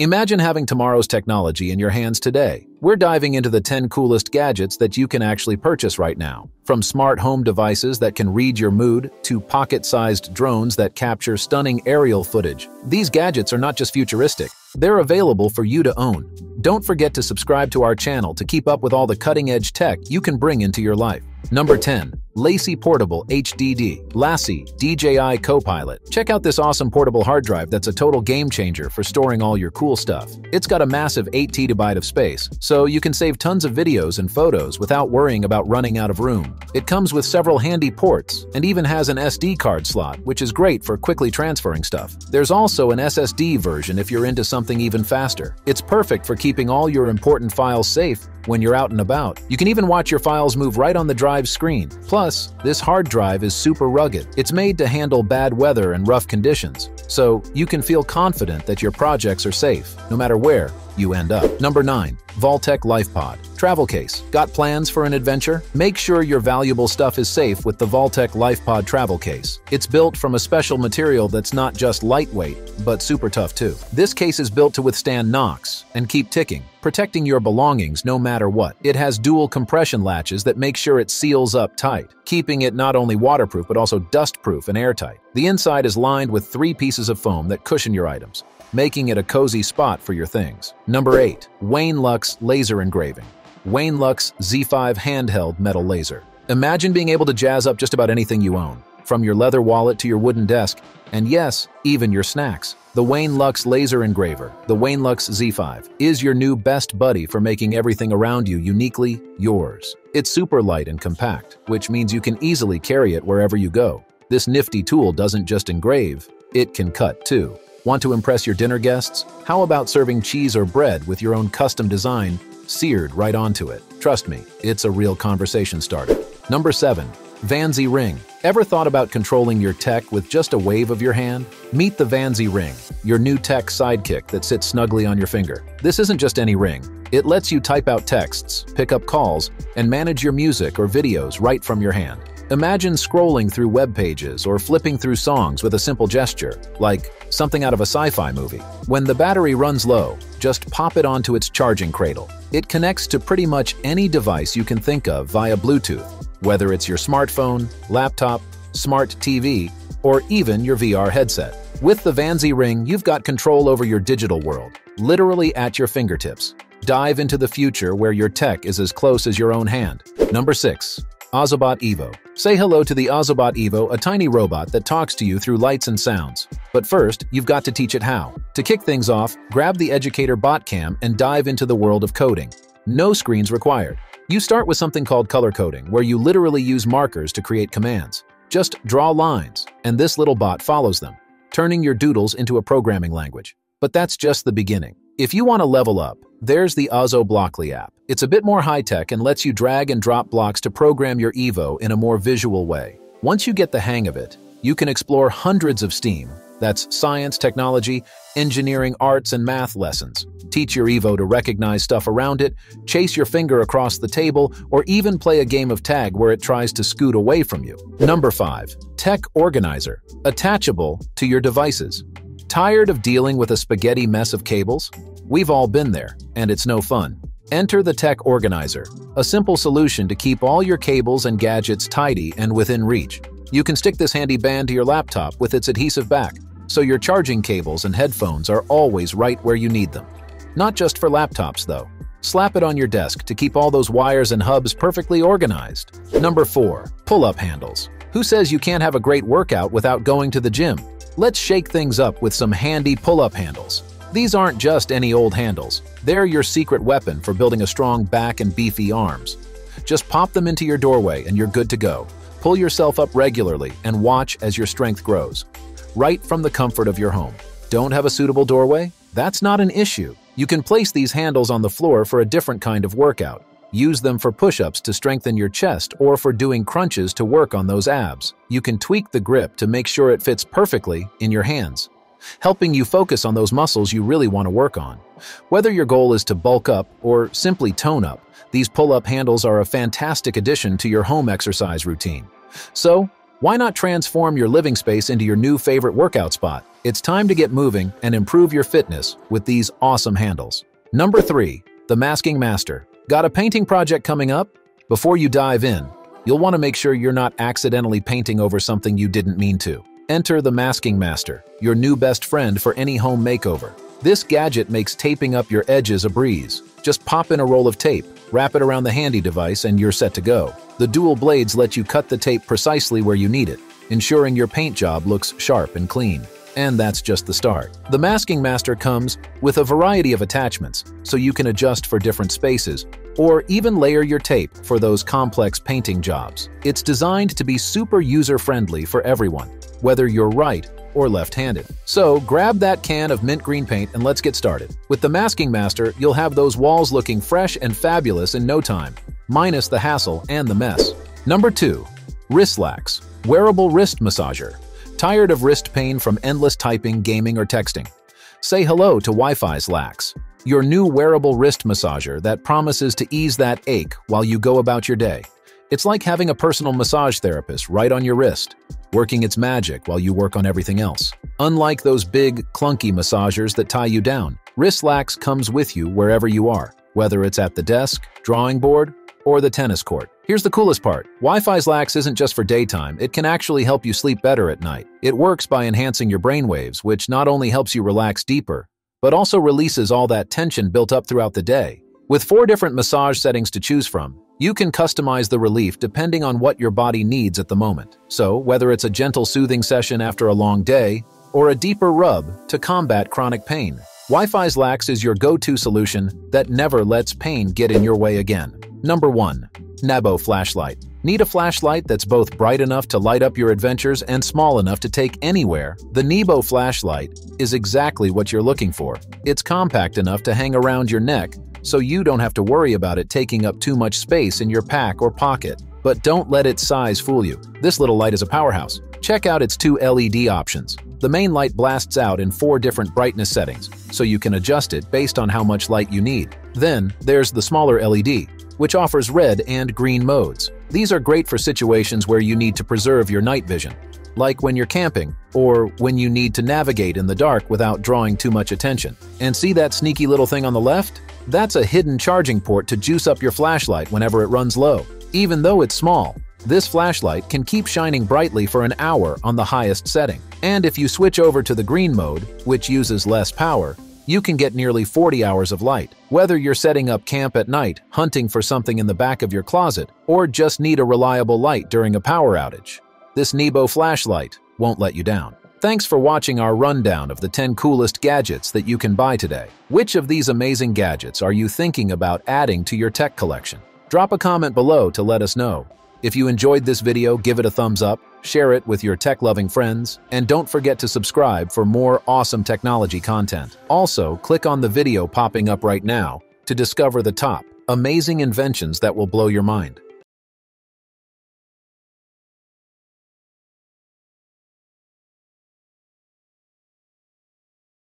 Imagine having tomorrow's technology in your hands today. We're diving into the 10 coolest gadgets that you can actually purchase right now. From smart home devices that can read your mood to pocket-sized drones that capture stunning aerial footage. These gadgets are not just futuristic, they're available for you to own. Don't forget to subscribe to our channel to keep up with all the cutting-edge tech you can bring into your life. Number 10. LaCie Portable HDD LaCie DJI Copilot. Check out this awesome portable hard drive that's a total game changer for storing all your cool stuff. It's got a massive 8 TB of space, so you can save tons of videos and photos without worrying about running out of room. It comes with several handy ports and even has an SD card slot, which is great for quickly transferring stuff. There's also an SSD version if you're into something even faster. It's perfect for keeping all your important files safe when you're out and about. You can even watch your files move right on the drive's screen. Plus, this hard drive is super rugged. It's made to handle bad weather and rough conditions, so you can feel confident that your projects are safe, no matter where you end up. Number 9. Vaultek LifePod Travel Case. Got plans for an adventure? Make sure your valuable stuff is safe with the Vaultek LifePod Travel Case. It's built from a special material that's not just lightweight, but super tough too. This case is built to withstand knocks and keep ticking, protecting your belongings no matter what. It has dual compression latches that make sure it seals up tight, keeping it not only waterproof but also dustproof and airtight. The inside is lined with three pieces of foam that cushion your items, making it a cozy spot for your things. Number 8. Wainlux Laser Engraving Wainlux Z5 Handheld Metal Laser. Imagine being able to jazz up just about anything you own, from your leather wallet to your wooden desk, and yes, even your snacks. The Wainlux Laser Engraver, the Wainlux Z5, is your new best buddy for making everything around you uniquely yours. It's super light and compact, which means you can easily carry it wherever you go. This nifty tool doesn't just engrave, it can cut too. Want to impress your dinner guests? How about serving cheese or bread with your own custom design seared right onto it? Trust me, it's a real conversation starter. Number 7. Vanzy Ring. Ever thought about controlling your tech with just a wave of your hand? Meet the Vanzy Ring, your new tech sidekick that sits snugly on your finger. This isn't just any ring. It lets you type out texts, pick up calls, and manage your music or videos right from your hand. Imagine scrolling through web pages or flipping through songs with a simple gesture, like something out of a sci-fi movie. When the battery runs low, just pop it onto its charging cradle. It connects to pretty much any device you can think of via Bluetooth, whether it's your smartphone, laptop, smart TV, or even your VR headset. With the Vanzy Ring, you've got control over your digital world, literally at your fingertips. Dive into the future where your tech is as close as your own hand. Number 6. Ozobot Evo. Say hello to the Ozobot Evo, a tiny robot that talks to you through lights and sounds. But first, you've got to teach it how. To kick things off, grab the Educator Botcam and dive into the world of coding. No screens required. You start with something called color coding, where you literally use markers to create commands. Just draw lines, and this little bot follows them, turning your doodles into a programming language. But that's just the beginning. If you want to level up, there's the OzoBlockly app. It's a bit more high-tech and lets you drag and drop blocks to program your Evo in a more visual way. Once you get the hang of it, you can explore hundreds of STEAM, that's science, technology, engineering, arts, and math lessons. Teach your Evo to recognize stuff around it, chase your finger across the table, or even play a game of tag where it tries to scoot away from you. Number 5. Tech Organizer. Attachable to your devices. Tired of dealing with a spaghetti mess of cables? We've all been there, and it's no fun. Enter the Tech Organizer, a simple solution to keep all your cables and gadgets tidy and within reach. You can stick this handy band to your laptop with its adhesive back, so your charging cables and headphones are always right where you need them. Not just for laptops, though. Slap it on your desk to keep all those wires and hubs perfectly organized. Number 4. Pull-up handles. Who says you can't have a great workout without going to the gym? Let's shake things up with some handy pull-up handles. These aren't just any old handles. They're your secret weapon for building a strong back and beefy arms. Just pop them into your doorway and you're good to go. Pull yourself up regularly and watch as your strength grows. Right from the comfort of your home. Don't have a suitable doorway? That's not an issue. You can place these handles on the floor for a different kind of workout. Use them for push-ups to strengthen your chest or for doing crunches to work on those abs. You can tweak the grip to make sure it fits perfectly in your hands helping you focus on those muscles you really want to work on. Whether your goal is to bulk up or simply tone up, these pull-up handles are a fantastic addition to your home exercise routine. So, Why not transform your living space into your new favorite workout spot? It's time to get moving and improve your fitness with these awesome handles. Number 3. The Masking Master. Got a painting project coming up? Before you dive in, you'll want to make sure you're not accidentally painting over something you didn't mean to. Enter the Masking Master, your new best friend for any home makeover. This gadget makes taping up your edges a breeze. Just pop in a roll of tape, wrap it around the handy device, and you're set to go. The dual blades let you cut the tape precisely where you need it, ensuring your paint job looks sharp and clean. And that's just the start. The Masking Master comes with a variety of attachments, so you can adjust for different spaces, or even layer your tape for those complex painting jobs. It's designed to be super user-friendly for everyone, whether you're right or left-handed. So grab that can of mint green paint and let's get started. With the Masking Master, you'll have those walls looking fresh and fabulous in no time, minus the hassle and the mess. Number 2. Wristlax, Wearable Wrist Massager. Tired of wrist pain from endless typing, gaming, or texting? Say hello to Wristlax, your new wearable wrist massager that promises to ease that ache while you go about your day. It's like having a personal massage therapist right on your wrist, working its magic while you work on everything else. Unlike those big, clunky massagers that tie you down, Wristlax comes with you wherever you are, whether it's at the desk, drawing board, or the tennis court. Here's the coolest part. Wristlax isn't just for daytime, it can actually help you sleep better at night. It works by enhancing your brainwaves, which not only helps you relax deeper, but also releases all that tension built up throughout the day. With four different massage settings to choose from, you can customize the relief depending on what your body needs at the moment. So, whether it's a gentle soothing session after a long day, or a deeper rub to combat chronic pain, Wristlax is your go-to solution that never lets pain get in your way again. Number 1. Nebo Flashlight. Need a flashlight that's both bright enough to light up your adventures and small enough to take anywhere? The Nebo flashlight is exactly what you're looking for. It's compact enough to hang around your neck so you don't have to worry about it taking up too much space in your pack or pocket. But don't let its size fool you. This little light is a powerhouse. Check out its two LED options. The main light blasts out in four different brightness settings, so you can adjust it based on how much light you need. Then, there's the smaller LED, which offers red and green modes. These are great for situations where you need to preserve your night vision, like when you're camping, or when you need to navigate in the dark without drawing too much attention. And see that sneaky little thing on the left? That's a hidden charging port to juice up your flashlight whenever it runs low. Even though it's small, this flashlight can keep shining brightly for an hour on the highest setting. And if you switch over to the green mode, which uses less power, you can get nearly 40 hours of light. Whether you're setting up camp at night, hunting for something in the back of your closet, or just need a reliable light during a power outage, this Nebo flashlight won't let you down. Thanks for watching our rundown of the 10 coolest gadgets that you can buy today. Which of these amazing gadgets are you thinking about adding to your tech collection? Drop a comment below to let us know. If you enjoyed this video, give it a thumbs up, share it with your tech-loving friends, and don't forget to subscribe for more awesome technology content. Also, click on the video popping up right now to discover the top amazing inventions that will blow your mind.